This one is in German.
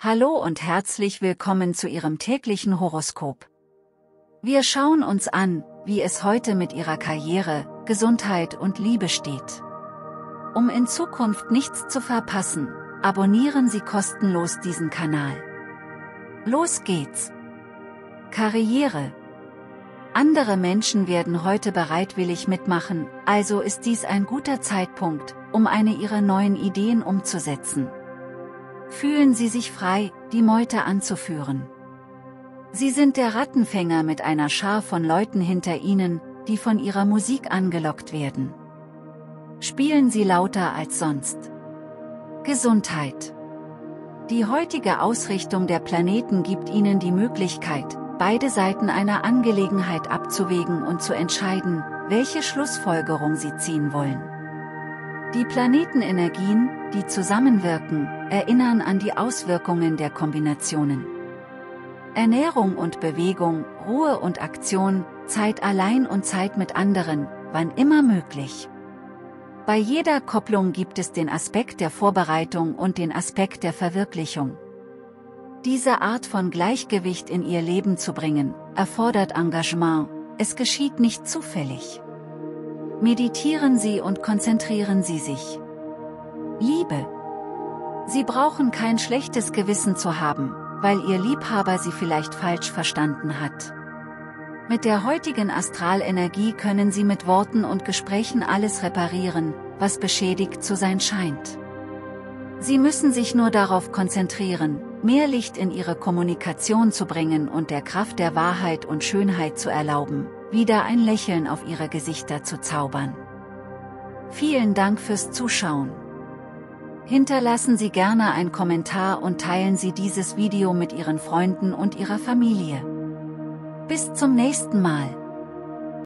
Hallo und herzlich willkommen zu Ihrem täglichen Horoskop. Wir schauen uns an, wie es heute mit Ihrer Karriere, Gesundheit und Liebe steht. Um in Zukunft nichts zu verpassen, abonnieren Sie kostenlos diesen Kanal. Los geht's! Karriere Andere Menschen werden heute bereitwillig mitmachen, also ist dies ein guter Zeitpunkt, um eine ihrer neuen Ideen umzusetzen. Fühlen Sie sich frei, die Meute anzuführen. Sie sind der Rattenfänger mit einer Schar von Leuten hinter Ihnen, die von Ihrer Musik angelockt werden. Spielen Sie lauter als sonst. Gesundheit. Die heutige Ausrichtung der Planeten gibt Ihnen die Möglichkeit, beide Seiten einer Angelegenheit abzuwägen und zu entscheiden, welche Schlussfolgerung Sie ziehen wollen. Die Planetenenergien, die zusammenwirken, erinnern an die Auswirkungen der Kombinationen. Ernährung und Bewegung, Ruhe und Aktion, Zeit allein und Zeit mit anderen, wann immer möglich. Bei jeder Kopplung gibt es den Aspekt der Vorbereitung und den Aspekt der Verwirklichung. Diese Art von Gleichgewicht in ihr Leben zu bringen, erfordert Engagement, es geschieht nicht zufällig. Meditieren Sie und konzentrieren Sie sich. Liebe. Sie brauchen kein schlechtes Gewissen zu haben, weil Ihr Liebhaber Sie vielleicht falsch verstanden hat. Mit der heutigen Astralenergie können Sie mit Worten und Gesprächen alles reparieren, was beschädigt zu sein scheint. Sie müssen sich nur darauf konzentrieren, mehr Licht in Ihre Kommunikation zu bringen und der Kraft der Wahrheit und Schönheit zu erlauben, wieder ein Lächeln auf Ihre Gesichter zu zaubern. Vielen Dank fürs Zuschauen. Hinterlassen Sie gerne einen Kommentar und teilen Sie dieses Video mit Ihren Freunden und Ihrer Familie. Bis zum nächsten Mal.